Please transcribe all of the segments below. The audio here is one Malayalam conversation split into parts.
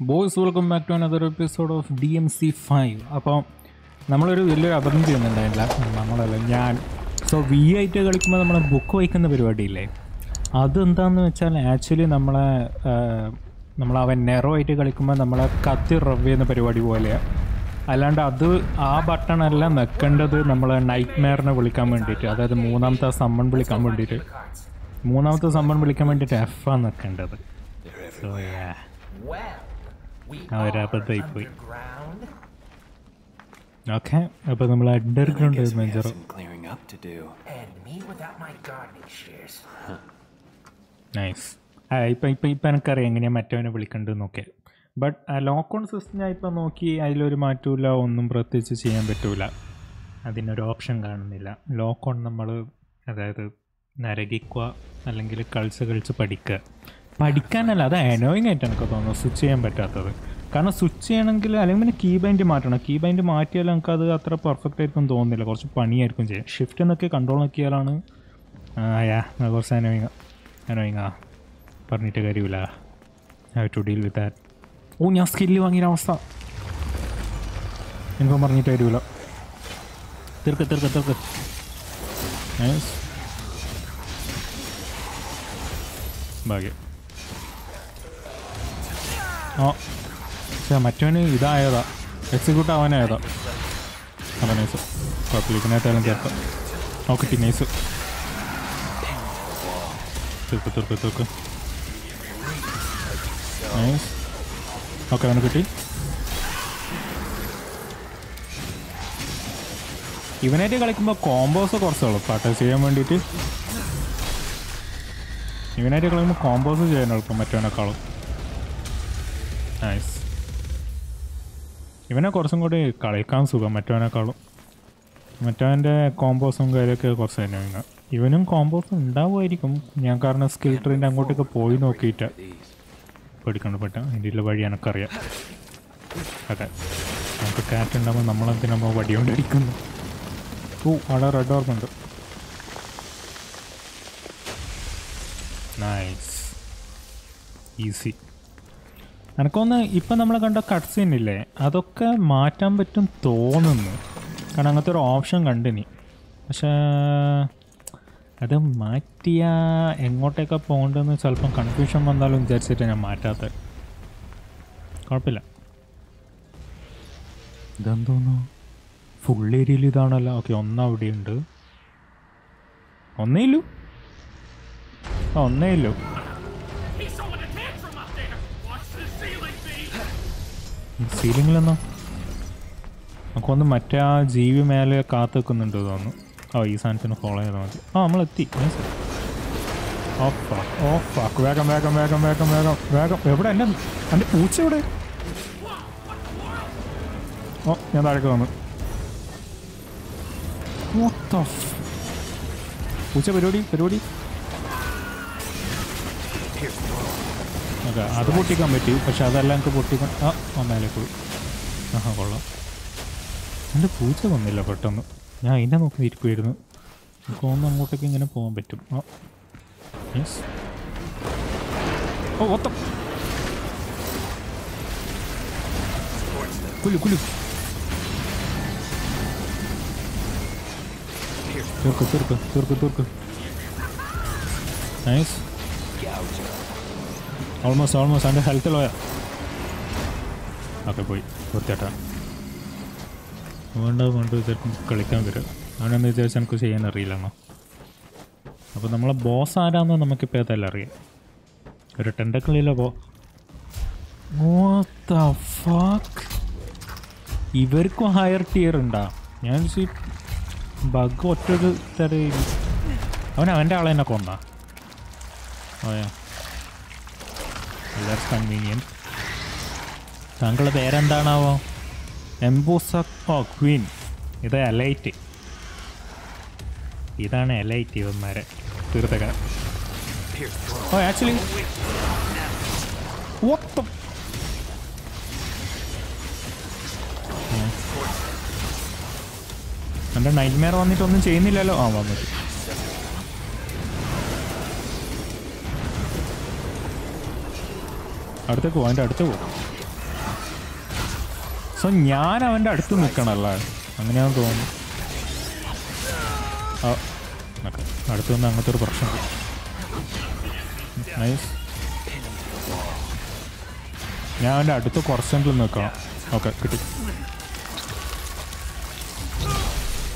Boys welcome back to another episode of D M C five അപ്പോൾ നമ്മളൊരു വലിയൊരു അബദ്ധം ചെയ്യുന്നുണ്ടായില്ല. നമ്മളല്ല ഞാൻ. സോ വി ആയിട്ട് കളിക്കുമ്പോൾ നമ്മൾ ബുക്ക് വയ്ക്കുന്ന പരിപാടിയില്ലേ? അതെന്താണെന്ന് വെച്ചാൽ ആക്ച്വലി നമ്മളെ നമ്മൾ അവൻ നെറോ ആയിട്ട് കളിക്കുമ്പോൾ നമ്മളെ കത്തി റവ് ചെയ്യുന്ന പരിപാടി പോലെയാണ് അല്ലാണ്ട് അത് ആ ബട്ടൺ അല്ല നിൽക്കേണ്ടത് നമ്മൾ നൈറ്റ് മെയറിനെ വിളിക്കാൻ വേണ്ടിയിട്ട്. അതായത് മൂന്നാമത്തെ സമ്മൺ വിളിക്കാൻ വേണ്ടിയിട്ട്. മൂന്നാമത്തെ സമ്മൺ വിളിക്കാൻ വേണ്ടിയിട്ട് എഫ് ആണ് നിൽക്കേണ്ടത് സോ യാ ഒരു പോയി. ഓക്കെ അപ്പോൾ നമ്മൾ അണ്ടർഗ്രൗണ്ട് shears. നൈസ് ആ ഇപ്പം ഇപ്പം ഇപ്പം എനിക്കറിയാം എങ്ങനെയാണ് മറ്റവനെ വിളിക്കേണ്ടതെന്നൊക്കെ ബട്ട് ആ ലോക്ക് ഓൺ സിസ്റ്റം ഞാൻ ഇപ്പം നോക്കി അതിലൊരു മാറ്റമില്ല ഒന്നും പ്രത്യേകിച്ച് ചെയ്യാൻ പറ്റൂല. അതിനൊരു ഓപ്ഷൻ കാണുന്നില്ല. ലോക്ക് ഓൺ നമ്മൾ അതായത് നരകിക്കുക അല്ലെങ്കിൽ കളിച്ച് കളിച്ച് പഠിക്കുക. പഠിക്കാനല്ല അത് അനോയിങ് ആയിട്ട് എനിക്ക് തോന്നുന്നു സ്വിച്ച് ചെയ്യാൻ പറ്റാത്തത്. കാരണം സ്വിച്ച് ചെയ്യണമെങ്കിൽ അല്ലെങ്കിൽ പിന്നെ കീ ബൈൻഡ് മാറ്റണം. കീ ബൈൻഡ് മാറ്റിയാൽ നമുക്ക് അത് അത്ര പെർഫെക്റ്റ് ആയിരിക്കും തോന്നുന്നില്ല. കുറച്ച് പണിയായിരിക്കും ചെയ്യാം ഷിഫ്റ്റ് എന്നൊക്കെ കൺട്രോൾ നോക്കിയാലാണ് ആ കുറച്ച് അനോയിങ് അനോയിങ് ആ. പറഞ്ഞിട്ട് കാര്യമില്ല. Have to deal with that ഓ ഞാൻ സ്കില്ല് വാങ്ങിയ അവസ്ഥ. എനിക്കും പറഞ്ഞിട്ട് കാര്യമില്ല. തീർക്ക് തീർക്ക് തീർക്ക്. ഭാഗ്യം. ആ പക്ഷേ മറ്റവന് ഇതായതാ. എക്സിക്യൂട്ട് ആവാനായതാ. അപ്പം നൈസ് കുഴപ്പമില്ല ഇതിനകത്തായാലും ചേർക്കാം. ഓ കിട്ടി നൈസ് തീർക്ക് തീർക്ക് തീർക്ക്. നൈസ് ഓക്കെ അവന് കിട്ടി. ഇവനായിട്ട് കളിക്കുമ്പോൾ കോമ്പോസ് കുറച്ചുള്ളൂ. എളുപ്പാട്ടോ ചെയ്യാൻ വേണ്ടിയിട്ട്. ഇവനായിട്ട് കളിക്കുമ്പോൾ കോമ്പോസ് ചെയ്യാൻ എളുപ്പം മറ്റവനേക്കാളും. നൈസ് ഇവനെ കുറച്ചും കൂടി കളിക്കാൻ സുഖം. മറ്റവനേക്കാളും. മറ്റവന്റെ കോമ്പോസും കാര്യമൊക്കെ കുറച്ച് തന്നെ ഇങ്ങനെ ഇവനും കോമ്പോസ് ഉണ്ടാവുമായിരിക്കും. ഞാൻ കാരണം സ്കിൽ ട്രെയിന്റെ അങ്ങോട്ടൊക്കെ പോയി നോക്കിയിട്ട് പഠിക്കണം പെട്ട. അതിന്റെ വഴി എനക്കറിയാം. അതെ. നമുക്ക് കാറ്റ് ഉണ്ടാകുമ്പോൾ നമ്മളെന്തിനാകുമ്പോൾ വടിയോണ്ടിരിക്കുന്നു ഓ അവിടെ റെഡ് ഓർമ്മയുണ്ട് നൈസ് ഈസി എനക്കൊന്ന് ഇപ്പം നമ്മൾ കണ്ട കട്ട് സീൻ ഇല്ലേ? അതൊക്കെ മാറ്റാൻ പറ്റും തോന്നുന്നു. കാരണം അങ്ങനത്തെ ഒരു ഓപ്ഷൻ കണ്ടിനി. പക്ഷേ അത് മാറ്റിയ എങ്ങോട്ടേക്കാണ് പോകേണ്ടതെന്ന് ചിലപ്പം കൺഫ്യൂഷൻ വന്നാലും വിചാരിച്ചിട്ട് ഞാൻ മാറ്റാത്ത. കുഴപ്പമില്ല. ഇതെന്തോന്നു? ഫുൾ ഏരിയയിൽ ഇതാണല്ലോ. ഓക്കെ ഒന്ന് അവിടെയുണ്ട്. ഒന്നേ ഇല്ലു. ആ ഒന്നേ ഇല്ലു. B! നമുക്ക് വന്ന് മറ്റേ ആ ജീവി മേലെ കാത്തു നിൽക്കുന്നുണ്ട് തോന്നുന്നു. ആ ഈ സാധനത്തിന് ഫോളോ ചെയ്താൽ മതി. ആ നമ്മളെത്തി. ഓഫ് ഓഫ് വേഗം വേഗം വേഗം വേഗം വേഗം വേഗം. എവിടെ? എന്നെ എന്റെ പൂച്ച എവിടെ? ഓ ഞാൻ താഴേക്ക് വന്നു. പൂച്ച പരിപാടി പരിപാടി. ഓക്കെ അത് പൊട്ടിക്കാൻ പറ്റി. പക്ഷെ അതെല്ലാം എനിക്ക് പൊട്ടിക്കാൻ ആ വന്നാലേ പോയി ആഹാ കൊള്ളാം. എന്റെ പൂച്ച വന്നില്ല പെട്ടെന്ന്. ഞാൻ അതിനെ നോക്കി ഇരിക്കുമായിരുന്നു എനിക്ക് ഒന്ന് അങ്ങോട്ടേക്ക് ഇങ്ങനെ പോകാൻ പറ്റും. ആ. യെസ് ഓ ഒത്തം കുലു കുലു. തീർക്ക് തീർക്ക് തീർക്ക് തീർക്ക്. നൈസ് ഓൾമോസ്റ്റ് ഓൾമോസ്റ്റ് എന്റെ ഹെൽത്ത് ലോയ ഓക്കെ പോയി. വൃത്തിയാട്ടാ. വേണ്ട വേണ്ട. വിചാരിക്കും കളിക്കാൻ വരും. അവനെന്ന് വിചാരിച്ചാൽ എനിക്ക് ചെയ്യാൻ അറിയില്ലെന്നോ അപ്പോൾ നമ്മളെ ബോസ് ആരാന്ന് നമുക്കിപ്പോൾ ഏതായാലും അറിയാം. ഒരു ടെൻഡക്കളിലെ ബോ ഫാക്ക് ഇവർക്കും ഹയർ ടിയർ ഉണ്ടാ. ഞാൻ ബഗ് ഒറ്റ തരയില്ല അവൻ അവന്റെ ആളെ കൊണ്ടാ ഓയാ ദാറ്റ്സ് കൺവീനിയന്റ് താങ്കളുടെ പേരെന്താണാവോ? എംബൂസ ഓ ക്വീൻ. ഇത് എലൈറ്റ്. ഇതാണ് എലൈറ്റ് ഇവന്മാരെ. തീർത്തക ഓ ആക്ച്വലി എന്റെ നൈറ്റ് മെയർ വന്നിട്ടൊന്നും ചെയ്യുന്നില്ലല്ലോ? ആ വന്നിട്ട് അടുത്തേക്ക് പോവാന്റെ അടുത്ത് പോകും. സോ ഞാൻ അവന്റെ അടുത്ത് നിൽക്കണല്ല അങ്ങനെയാണ് തോന്നുന്നു. അടുത്ത് നിന്ന് അങ്ങനത്തെ ഒരു പ്രശ്നം. നൈസ് ഞാൻ അവന്റെ അടുത്ത് കുറച്ചെങ്കിലും നിൽക്കണം. ഓക്കെ കിട്ടി.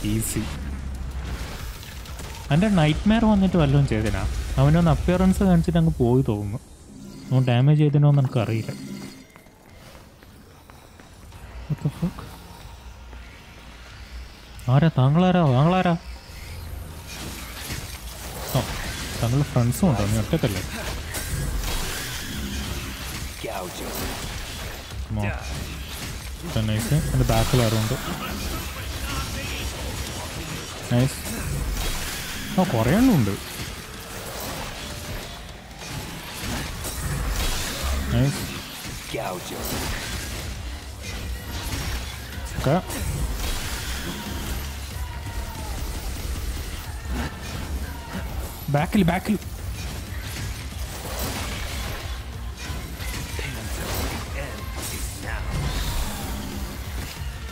ഈസി എന്റെ നൈറ്റ് മെയർ വന്നിട്ട് വല്ലതും ചെയ്തിനാ? അവനൊന്ന് അപ്പിയറൻസ് കാണിച്ചിട്ട് അങ്ങ് പോയി തോന്നുന്നു. അവൻ ഡാമേജ് ചെയ്തിനോ എന്ന് എനിക്കറിയില്ല? ആരാ? താങ്കളാരാ? താങ്കളാരാ? ഓ താങ്കളുടെ ഫ്രണ്ട്സും ഉണ്ടോ. നീ ഒറ്റക്കല്ലേ? നൈസ് എന്റെ ബാക്കിൽ ആരുണ്ട്? നൈസ് ആ കുറേ എണ്ണം ഉണ്ട്. Nice. Gouger. Okay. Back, back.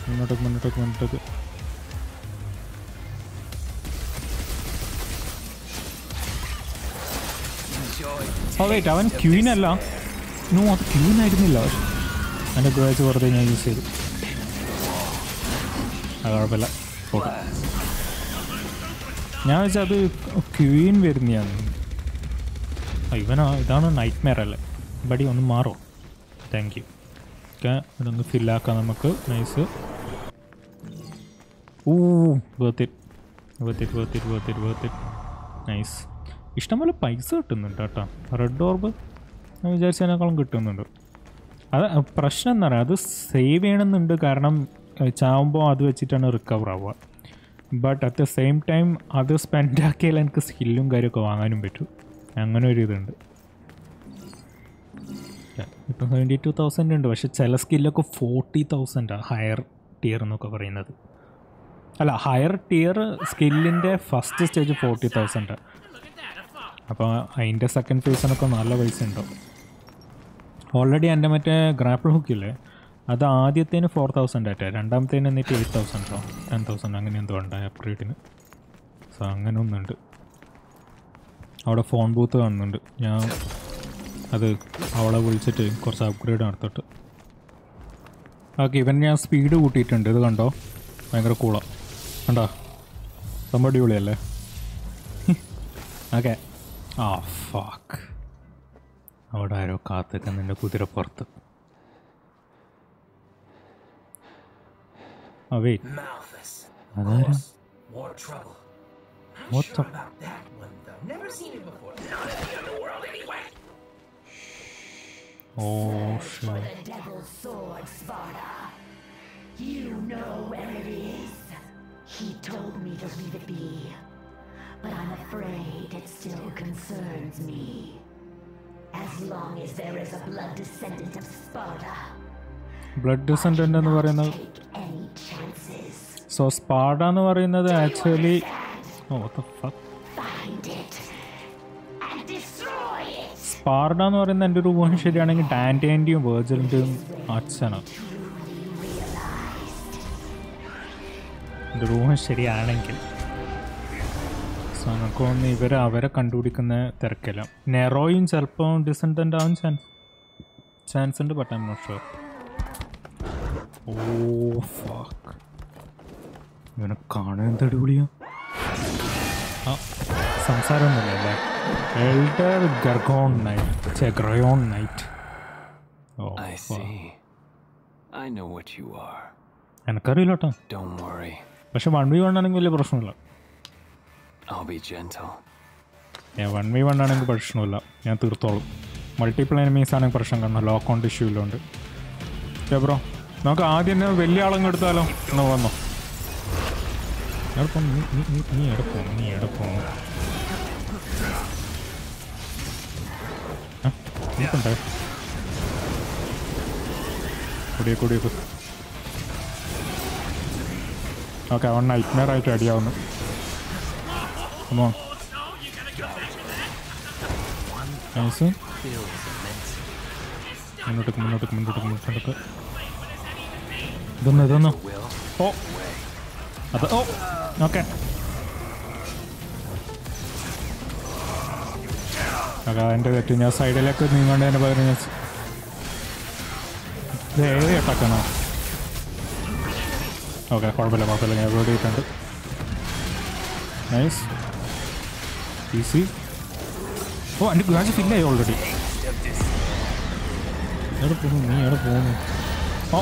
முன்னோட்டுக்கு முன்னோட்டுக்கு முன்னோட்டுக்கு Oh wait, அவன் queen எல்லாம் നോ അത് ക്ലീൻ ആയിരുന്നില്ല എന്റെ ഗേൾസ് വെറുതെ ഞാൻ യൂസ് ചെയ്തു. അത് കുഴപ്പമില്ല. ഓക്കെ ഞാൻ വെച്ചാൽ അത് ക്യൂൻ വരുന്നതാണ്. ഇവനാ ഇതാണ് നൈറ്റ് മെയർ അല്ലേ? ബടി ഒന്ന് മാറോ. താങ്ക് യു ഓക്കെ ഇതൊന്ന് ഫില്ലാക്കാം നമുക്ക്. നൈസ് ഊ വേർത്തിറ്റ് വേർത്തിറ്റ് വേർത്തിറ്റ് വേർത്തിറ്റ് വേർത്തിറ്റ് നൈസ് ഇഷ്ടംപോലെ പൈസ കിട്ടുന്നുണ്ട് കേട്ടോ. റെഡ് ഓർബ് ഞാൻ വിചാരിച്ചതിനേക്കാളും കിട്ടുന്നുണ്ട്. അത് പ്രശ്നം എന്ന് പറയുക അത് സേവ് ചെയ്യണമെന്നുണ്ട്. കാരണം ചാവുമ്പോൾ അത് വെച്ചിട്ടാണ് റിക്കവർ ആവുക. But at the same time അത് സ്പെൻഡ് ആക്കിയാൽ എനിക്ക് സ്കില്ലും കാര്യമൊക്കെ വാങ്ങാനും പറ്റും. അങ്ങനെ ഒരു ഇതുണ്ട്. ഇപ്പം സെവന്റി ടു തൗസൻഡ് ഉണ്ട്. പക്ഷെ ചില സ്കില്ലൊക്കെ ഫോർട്ടി തൗസൻഡാണ് ഹയർ ടിയർ എന്നൊക്കെ പറയുന്നത്. അല്ല ഹയർ ടിയർ സ്കില്ലിന്റെ ഫസ്റ്റ് സ്റ്റേജ് ഫോർട്ടി തൗസൻഡ് അപ്പോൾ അതിന്റെ സെക്കൻഡ് ഫേസിനൊക്കെ നല്ല പൈസ ഉണ്ടാവും ഓൾറെഡി എന്റെ മറ്റേ ഗ്രാപ്പിൾ ഹുക്കില്ലേ അത് ആദ്യത്തേന് ഫോർ തൗസൻഡ് ആയിട്ടേ രണ്ടാമത്തേന് എന്നിട്ട് എയ്റ്റ് തൗസൻഡോ ടെൻ തൗസൻഡ് അങ്ങനെ എന്തോ ഉണ്ടായി അപ്ഗ്രേഡിന് സോ അങ്ങനെ ഒന്നുണ്ട്. അവിടെ ഫോൺ ബൂത്ത് കാണുന്നുണ്ട്. ഞാൻ അത് അവളെ വിളിച്ചിട്ട് കുറച്ച് അപ്ഗ്രേഡ് നടത്തിട്ട്. ഓക്കെ ഇവൻ ഞാൻ സ്പീഡ് കൂട്ടിയിട്ടുണ്ട്. ഇത് കണ്ടോ? ഭയങ്കര കൂളാണ് കണ്ടോ? സംഭവം അടിപൊളിയല്ലേ? ഓക്കെ ആ ഫാക്ക് അവിടെ ആരോ കാത്തിക്കുന്നുണ്ട് കുതിരപ്പുറത്ത് ആ വെയിറ്റ് Malthus. അതാരാ More trouble. Not What sure the- about that one though. Never seen it before. Not in the underworld anyway. Oh For show the devil's sword, Sparta. You know where it is. He told me to leave it be. But I'm afraid it still concerns me. As long as there is a blood descendant of Sparta, blood descendant എന്ന് പറയുന്നത്. സോ സ്പാഡ എന്ന് പറയുന്നത് actually oh fuck Find it and destroy it. Sparda എന്ന് പറയുന്ന എന്റെ ഒരു ഊഹം ശരിയാണെങ്കിൽ ഡാന്റേന്റെയും വേർജലിന്റെയും അച്ഛനാണ് എന്റെ ഊഹം ശരിയാണെങ്കിൽ സോ നമുക്ക് തോന്നുന്നു ഇവർ അവരെ കണ്ടുപിടിക്കുന്ന തിരക്കില്ല. നെറോയും ചിലപ്പോൾ ഡിസെൻഡന്റ് ആവാൻ ചാൻസ് ചാൻസ് ഉണ്ട് ബട്ട് ഐ നോട്ട് ഷുവർ ഓ ഫാക്ക് ഇവനെ കാണാൻ എന്ത് അടിപൊളിയാ. ആ സംസാരമൊന്നുമില്ല അല്ലേ? Elder Geryon knight Geryon knight ഓ. എനിക്കറിയില്ല കേട്ടോ പക്ഷെ വൺ വി വൺ ആണെങ്കിൽ വലിയ പ്രശ്നമില്ല I'll be gentle. ഞാൻ വൺ വി വൺ ആണെങ്കിൽ പ്രശ്നമില്ല. ഞാൻ തീർത്തോളും. മൾട്ടിപ്പിൾ എനിമീസ് ആണെങ്കിൽ പ്രശ്നം കാണണം ലോക്ക് ഓൺ ഇഷ്യൂ ഇല്ലോണ്ട്. ബ്രോ നമുക്ക് ആദ്യം തന്നെ വലിയ ആളങ്ങ് എടുത്താലോ? എന്ന് വന്നോ. എടുപ്പം നീ എടുപ്പോ നീ എടുപ്പോ എടപ്പം കൂടിയ കൂടിയ ഓക്കെ അവൻ നൈറ്റ്മെയർ ആയിട്ട് അടിയാവുന്നു Come on. നൈസ് മുന്നോട്ടേക്ക് മുന്നോട്ടേക്ക് മുന്നോട്ടേക്ക് മുന്നോട്ടേക്ക് ഇതൊന്ന് ഇതൊന്ന്. ഓ. അത് ഓ. ഓക്കെ. എന്റെ തെറ്റ്. ഞാൻ സൈഡിലേക്ക് നീങ്ങേണ്ട തന്നെ പകരം ഞാൻ ഇത് ഓക്കെ കുഴപ്പമില്ല കുഴപ്പമില്ല. ഞാൻ എവിടെ ചെയ്തിട്ടുണ്ട്. നൈസ് ഈസി ഓ എന്റെ ഗ്ലാസ് ഫില്ലായി ഓൾറെഡി എവിടെ പോകുന്നു? നീ എവിടെ പോകുന്നു? ഓ.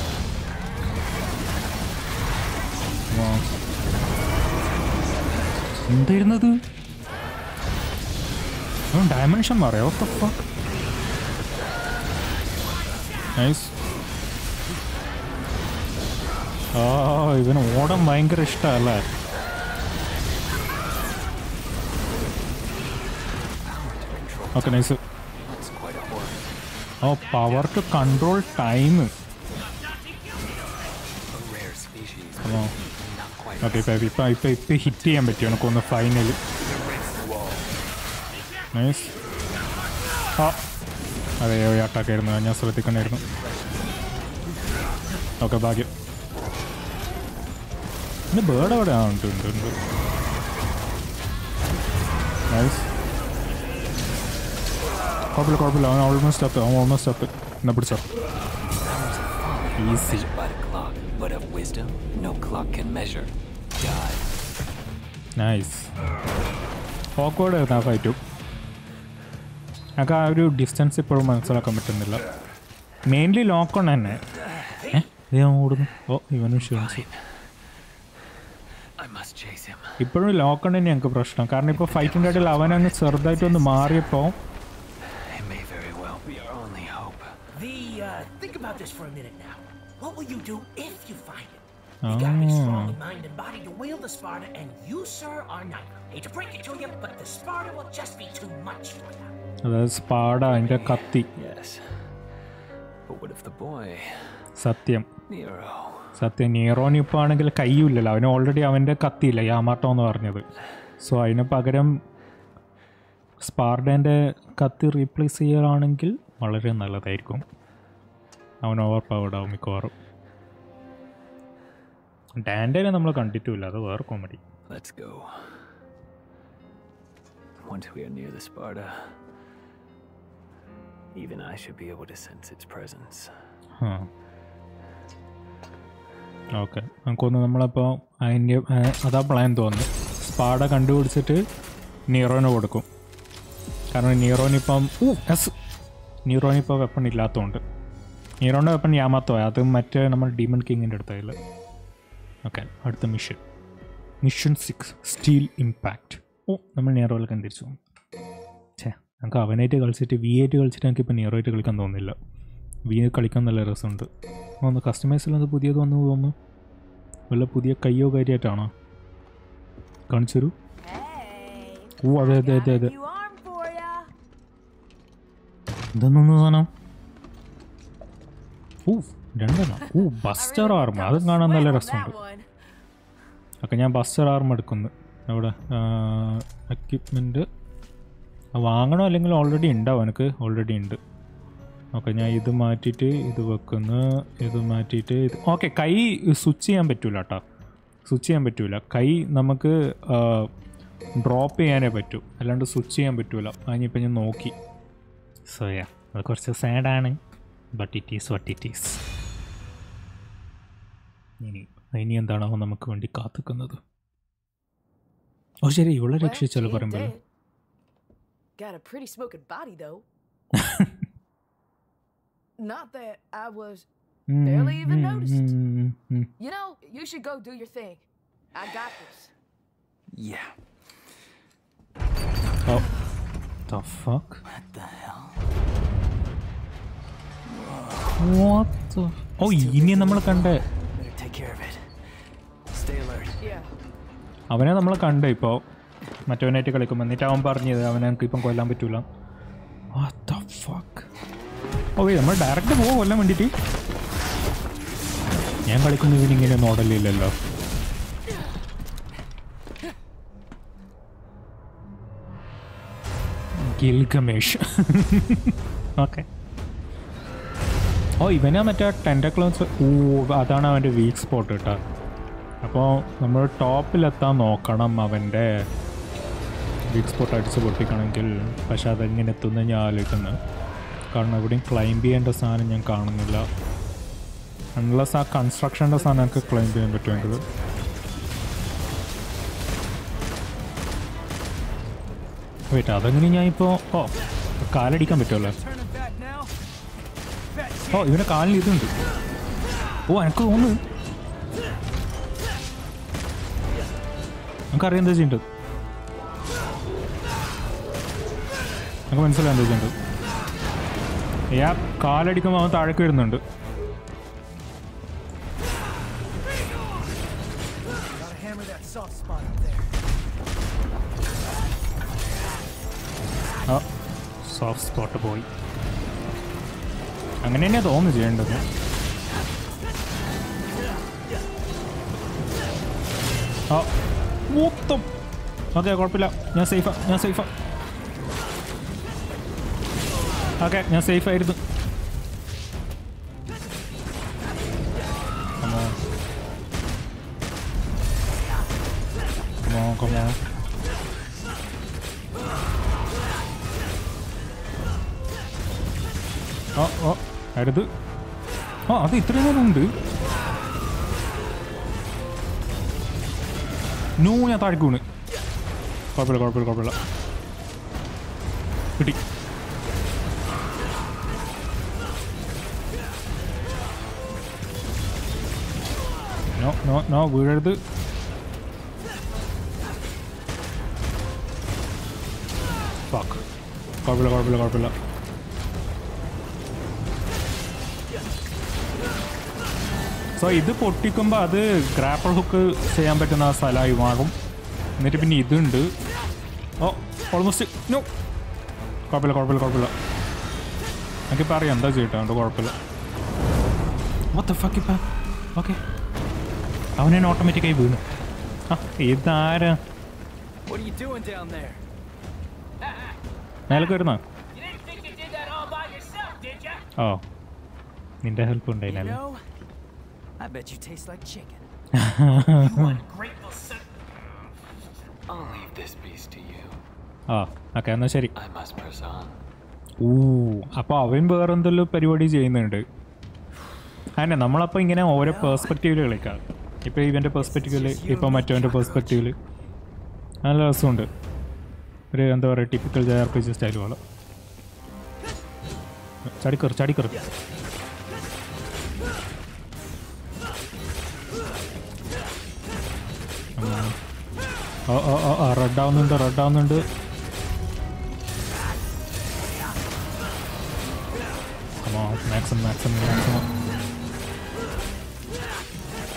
എന്തായിരുന്നത്? ഡയമെൻഷൻ മാറിയോ? നൈസ് ഇവന് ഓടം ഭയങ്കര ഇഷ്ടമല്ലേ okay nice. Oh power to control time. Okay ഇപ്പം ഇപ്പം ഇപ്പം ഇപ്പം ഹിറ്റ് ചെയ്യാൻ പറ്റും എനിക്കൊന്ന് ഫൈനൽ നൈസ് ആ. അതെ അറ്റാക്ക് ആയിരുന്നു. ഞാൻ ശ്രദ്ധിക്കണമായിരുന്നു ഓക്കെ ഭാഗ്യം. പിന്നെ ബേർഡ് അവിടെ ഉണ്ട് ഉണ്ട് നൈസ് കുഴപ്പമില്ല കുഴപ്പമില്ല. അവൻ ഓൾമോസ്റ്റ് അപ്പ് അവൻ ഓൾമോസ്റ്റ് അപ്പ് എന്നാ പിടിച്ചോ? Easy Measured by the clock, but of wisdom, no clock can measure. God. Nice ആയിരുന്നു ആ ഫൈറ്റും ഞങ്ങൾക്ക് ആ ഒരു ഡിസ്റ്റൻസ് ഇപ്പോഴും മനസ്സിലാക്കാൻ പറ്റുന്നില്ല. മെയിൻലി ലോക്ക് ഓൺ തന്നെ. ഓടുന്നു. ഓ ഇവനും him. ഇപ്പോഴും ലോക്ക് ഓൺ തന്നെ ഞങ്ങൾക്ക് പ്രശ്നം. കാരണം ഇപ്പോൾ ഫൈറ്റിന്റെ ഇടയിൽ അവനങ്ങ് അങ്ങ് ചെറുതായിട്ടൊന്ന് മാറിയപ്പോൾ uh, think about this for a minute now. What will you do if you find it? You oh. gotta be strong in mind and body to wield the Sparta, and you, sir, are not. Hate to break it to you, but the Sparta will just be too much for you. The Sparta and the Katti. Yes. But what if the boy, Satyam. Nero, സത്യം നീറോന് ഇപ്പോൾ ആണെങ്കിൽ കയ്യുമില്ലല്ലോ അവന് ഓൾറെഡി അവന്റെ കത്തിയില്ല യാമാട്ടോ എന്ന് പറഞ്ഞത് സോ അതിന് പകരം സ്പാർഡേന്റെ കത്തി റീപ്ലേസ് ചെയ്യുകയാണെങ്കിൽ വളരെ നല്ലതായിരിക്കും അവൻ ഓവർ പവേർഡ് ആവും മിക്കവാറും. ഡാൻഡേനെ നമ്മൾ കണ്ടിട്ടുമില്ല അത് വേറെ comedy let's go. Once we are near the Sparta, even I should be able to sense its presence. Huh. Okay നമുക്കൊന്ന് നമ്മളപ്പോൾ അതിന്റെ അതാ പ്ലാൻ തോന്നുന്നു. സ്പാഡ കണ്ടുപിടിച്ചിട്ട് നീറോന് കൊടുക്കും. കാരണം നീറോനിപ്പം ഊ എസ് നീറോനിപ്പോൾ വെപ്പൺ ഇല്ലാത്തതുകൊണ്ട് നീറോന്റെ വെപ്പൺ യാമാത്തോ അത് മറ്റേ നമ്മൾ ഡീമൺ കിങ്ങിന്റെ അടുത്തായില്ല? ഓക്കെ അടുത്ത mission mission six steel impact ഓ നമ്മൾ നീറോയിലേക്ക് തിരിച്ചു ഛേ നമുക്ക് അവനായിട്ട് കളിച്ചിട്ട് വി ആയിട്ട് കളിച്ചിട്ട് നമുക്ക് ഇപ്പോൾ നീറോയിട്ട് കളിക്കാൻ തോന്നുന്നില്ല. വി കളിക്കാൻ നല്ല രസമുണ്ട്. ഒന്ന് കസ്റ്റമൈസിൽ അത് പുതിയത് വന്നു തോന്നുന്നു. വല്ല പുതിയ കയ്യോ കാര്യമായിട്ടാണോ? കാണിച്ചു തരൂ Hey, ഓ അതെ അതെ അതെ അതെ. ഇതൊന്നും സാധനം? ഓ രണ്ടെണ്ണം. ഓ ബസ്റ്റർ ആർമ അതും കാണാൻ നല്ല രസമുണ്ട്. ഓക്കെ ഞാൻ ബസ്റ്റർ ആർമ എടുക്കുന്നു. അവിടെ എക്യുപ്മെന്റ് വാങ്ങണോ അല്ലെങ്കിൽ ഓൾറെഡി ഉണ്ടാവും എനിക്ക് ഓൾറെഡി ഉണ്ട്. ഓക്കെ ഞാൻ ഇത് മാറ്റിയിട്ട് ഇത് വെക്കുന്നു. ഇത് മാറ്റിയിട്ട് ഇത് ഓക്കെ കൈ സ്വിച്ച് ചെയ്യാൻ പറ്റൂല കേട്ടോ സ്വിച്ച് ചെയ്യാൻ പറ്റൂല. കൈ നമുക്ക് ഡ്രോപ്പ് ചെയ്യാനേ പറ്റൂ. അല്ലാണ്ട് സ്വിച്ച് ചെയ്യാൻ പറ്റൂല. അതിനിപ്പോൾ ഞാൻ നോക്കി. സോയാ അത് കുറച്ച് സാഡാണ് But it is what it is ഇനി ഇനി എന്താണോ നമുക്ക് വേണ്ടി കാത്തുക്കുന്നത് ഓ ശരി ഇവളെ Well, രക്ഷിച്ചല്ലോ she ain't പറയുമ്പോൾ dead. Got a pretty smoking body though. Not that I was. barely even noticed. You know, you should go do your thing. I got this. Yeah. Oh, the fuck? What the hell? ഓ ഇനി നമ്മൾ കണ്ടേ. അവനെ നമ്മൾ കണ്ട ഇപ്പോൾ മറ്റവനായിട്ട് കളിക്കുമ്പോൾ എന്നിട്ട് അവൻ പറഞ്ഞത് അവനെ നമുക്ക് ഇപ്പം കൊല്ലാൻ പറ്റൂല. What the fuck? ഓ നമ്മൾ ഡയറക്റ്റ് പോവാ കൊല്ലാൻ വേണ്ടിയിട്ട്. ഞാൻ കളിക്കുന്ന ഇവനിങ്ങനെ മോഡലില്ലല്ലോ ഗിൽഗമേഷ്. ഓക്കെ ഓ ഇവനാ മറ്റേ ടെന്റക്ലോസ് ഓ അതാണ് അവന്റെ വീക്ക് സ്പോട്ട് കേട്ടോ അപ്പോൾ നമ്മൾ ടോപ്പിലെത്താൻ നോക്കണം അവന്റെ വീക്ക് സ്പോട്ട് അടിച്ച് പൊട്ടിക്കണമെങ്കിൽ. പക്ഷെ അതെങ്ങനെ എത്തുന്ന ഞാൻ ആലോചിക്കുന്നത് കാരണം എവിടെയും ക്ലൈംബ് ചെയ്യേണ്ട സാധനം ഞാൻ കാണുന്നില്ല. അൺലെസ് ആ കൺസ്ട്രക്ഷന്റെ സാധനം എനിക്ക് ക്ലൈംബ് ചെയ്യാൻ പറ്റുമെങ്കിൽ. വെയിറ്റ് അതെങ്ങനെ ഞാൻ ഇപ്പോൾ ഓ കാലടിക്കാൻ പറ്റുമല്ലോ? ഓ ഇവനെ കാലിൽ ഇതുണ്ട്. ഓ എനിക്ക് തോന്നുന്നു. നമുക്കറിയാം എന്താ ചെയ്യണ്ടത്. നമുക്ക് മനസ്സിലായി എന്താ ചെയ്യേണ്ടത്. യാ കാലടിക്കുമ്പോൾ അവൻ താഴേക്ക് വരുന്നുണ്ട്. സോഫ്റ്റ് സ്പോട്ട് പോയി. അങ്ങനെ തന്നെയാ തോന്നുന്നു ചെയ്യേണ്ടത്. ആ മൊത്തം ഓക്കെ കുഴപ്പമില്ല. ഞാൻ സേഫാ ഞാൻ സേഫാ ഓക്കെ ഞാൻ സേഫ് ആയിരുന്നു. Come on. Come on, come on. ആ ഓ അരുത്. ആ അത് ഇത്രയും നേരം ഉണ്ട്. നോ ഞാൻ താഴേക്ക് വീണ്. കുഴപ്പമില്ല കുഴപ്പമില്ല കുഴപ്പമില്ല. കിട്ടി. നോ നോ നോ വീഴരുത്. കുഴപ്പമില്ല കുഴപ്പമില്ല കുഴപ്പമില്ല. സോ ഇത് പൊട്ടിക്കുമ്പോൾ അത് ഗ്രാപ്പർ ഹുക്ക് ചെയ്യാൻ പറ്റുന്ന ആ സ്ഥലമായി മാറും. എന്നിട്ട് പിന്നെ ഇതുണ്ട്. ഓ ഓൾമോസ്റ്റ് നോ കുഴപ്പമില്ല കുഴപ്പമില്ല കുഴപ്പമില്ല. എനിക്കിപ്പോൾ അറിയാം എന്താ ചെയ്യട്ടെ അതുകൊണ്ട് കുഴപ്പമില്ല. മൊത്തം ഇപ്പം? ഓക്കെ അവനെ ഓട്ടോമാറ്റിക്കായി വീണു. ആ ഇതാരാ? Did ya? ഓ നിന്റെ help know, I bet you taste like chicken. You ungrateful son. I'll leave this beast to you. ആ ഓക്കെ എന്നാൽ ശരി I must press on. ഊ അപ്പോൾ അവൻ വേറെ പരിപാടി ചെയ്യുന്നുണ്ട് അതന്നെ നമ്മളപ്പോൾ ഇങ്ങനെ ഓരോ പേഴ്സ്പെക്റ്റീവിൽ കളിക്കാം ഇപ്പോൾ ഇവന്റെ പേഴ്സ്പെക്റ്റീവിൽ ഇപ്പോൾ മറ്റവന്റെ പേഴ്സ്പെക്റ്റീവിൽ നല്ല രസമുണ്ട് ഒരു എന്താ പറയുക typical J R P G style പോലെ ചടിക്കറി ചടിക്കറ് റെഡ് ആവുന്നുണ്ട് റെഡ് ആവുന്നുണ്ട്. Maximum, maximum.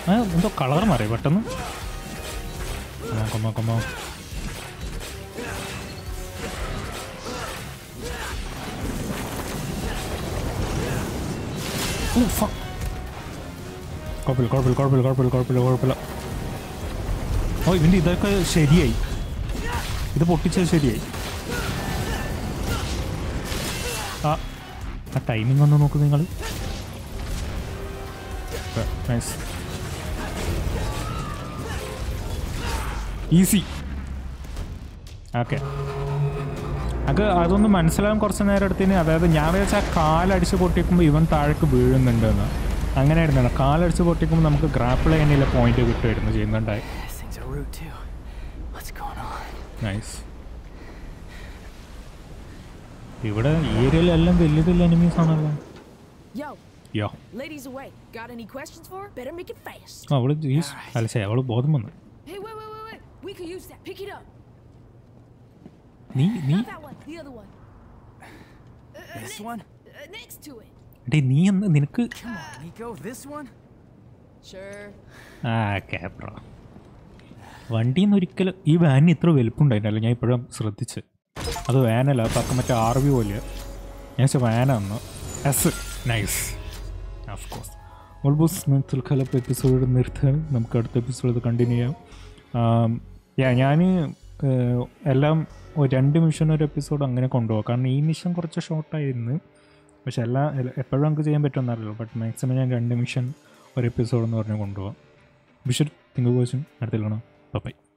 ആ എന്തോ കളർ മാറി പെട്ടെന്ന്. കമോ കമോ കുഴപ്പമില്ല കുഴപ്പമില്ല കുഴപ്പമില്ല കുഴപ്പമില്ല കുഴപ്പമില്ല കുഴപ്പമില്ല. ഓ ഇവന്റെ ഇതൊക്കെ ശരിയായി. ഇത് പൊട്ടിച്ചത് ശരിയായി. ആ ആ ടൈമിംഗ് ഒന്ന് നോക്കൂ നിങ്ങൾ ഈസി ഓക്കെ അത് അതൊന്ന് മനസ്സിലാകാൻ കുറച്ച് നേരം എടുത്തിന് അതായത് ഞാൻ വിചാരിച്ച ആ കാലടിച്ച് പൊട്ടിക്കുമ്പോൾ ഇവൻ താഴേക്ക് വീഴുന്നുണ്ട് എന്ന് അങ്ങനെയായിരുന്നല്ലോ. കാലടിച്ച് പൊട്ടിക്കുമ്പോൾ നമുക്ക് ഗ്രാപ്പിൾ ചെയ്യാനുള്ള പോയിന്റ് കിട്ടുമായിരുന്നു ചെയ്യുന്നുണ്ടായി. Root too. What's going on? Nice. ഇവിടെ ഏരിയയിലെല്ലാം വലിയ വലിയ എനിമീസ് ആണല്ലോ Yo, യോ ladies away. Got any questions for her? Better make it fast. ആ, അവൾ ജീസ് അല്ല ശേ അവൾ ബോധം വന്നു Hey, wait, wait, wait, wait. We could use that. Pick it up. നീ നീ Not that one. The other one. Uh, uh, This one? Uh, next to it. എടേ നീ എന്ന് നിനക്ക് Come on, Nico. This one? Sure. ആ ക്യാബ്ര വണ്ടിയിൽ നിന്ന് ഒരിക്കലും ഈ വാനിന് ഇത്ര വലുപ്പമുണ്ടായിരുന്നല്ലോ ഞാൻ ഇപ്പോഴും ശ്രദ്ധിച്ച്. അത് വാനല്ല പക്കം മറ്റേ ആർ വി പോലെ. ഞാൻ വെച്ചാൽ വാനാന്ന് S nice of course almost തൽക്കാലം ഇപ്പോൾ എപ്പിസോഡ് നിർത്താൻ നമുക്ക് അടുത്ത എപ്പിസോഡ് കണ്ടിന്യൂ ചെയ്യാം. ഞാൻ എല്ലാം രണ്ട് മിഷൻ ഒരു എപ്പിസോഡ് അങ്ങനെ കൊണ്ടുപോകാം. കാരണം ഈ മിഷൻ കുറച്ച് ഷോർട്ടായിരുന്നു പക്ഷെ എല്ലാം എപ്പോഴും നമുക്ക് ചെയ്യാൻ പറ്റുമെന്നറിയില്ല ബട്ട് മാക്സിമം ഞാൻ രണ്ട് മിഷൻ ഒരു എപ്പിസോഡ് എന്ന് പറഞ്ഞ് കൊണ്ടുപോകാം. വിഷു തിങ്ക് バイバイ。